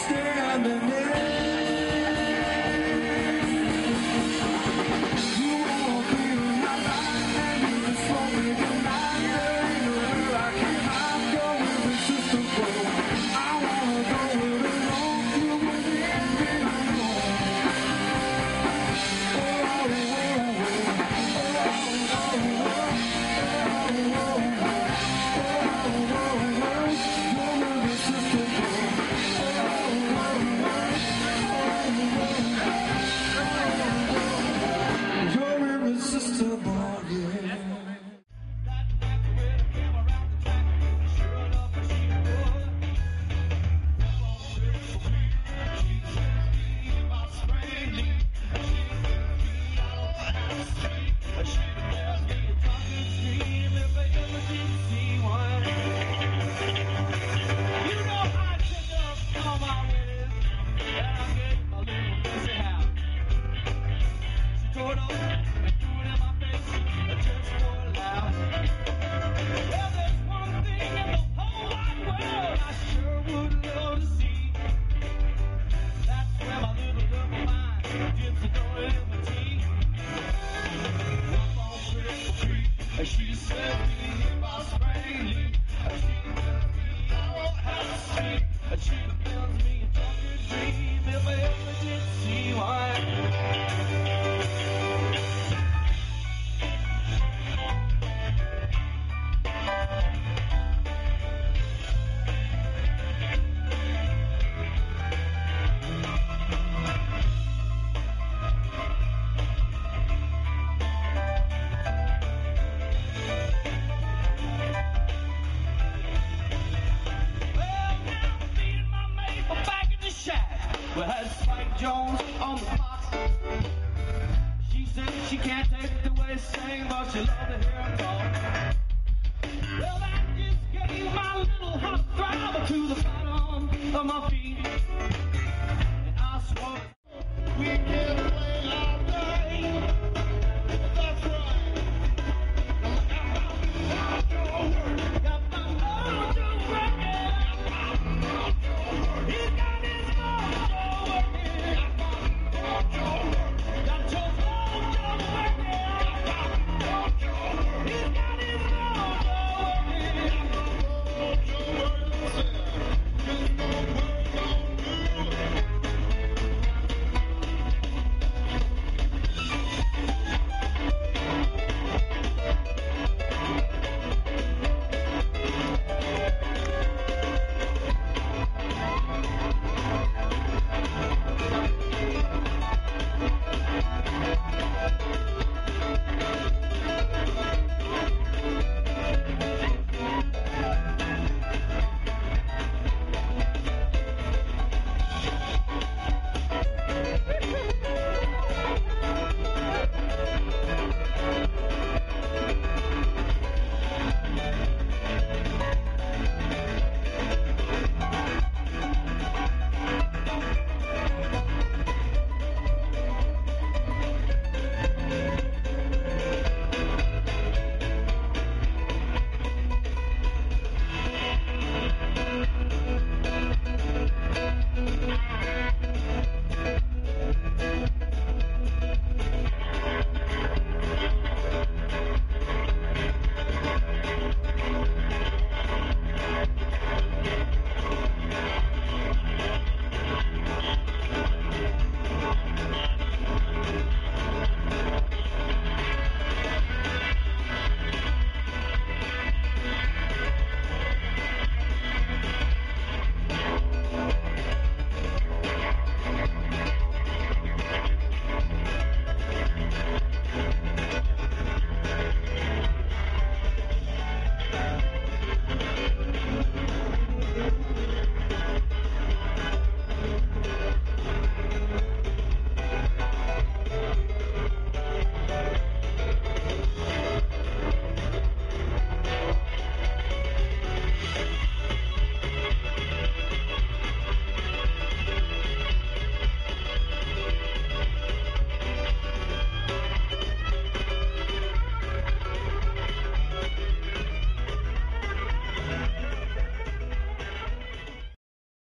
stay. Jones on the box. She said she can't take the way he's sing, but she loved to hear him talk. Well, that just gave my little hot throb to the bottom of my feet.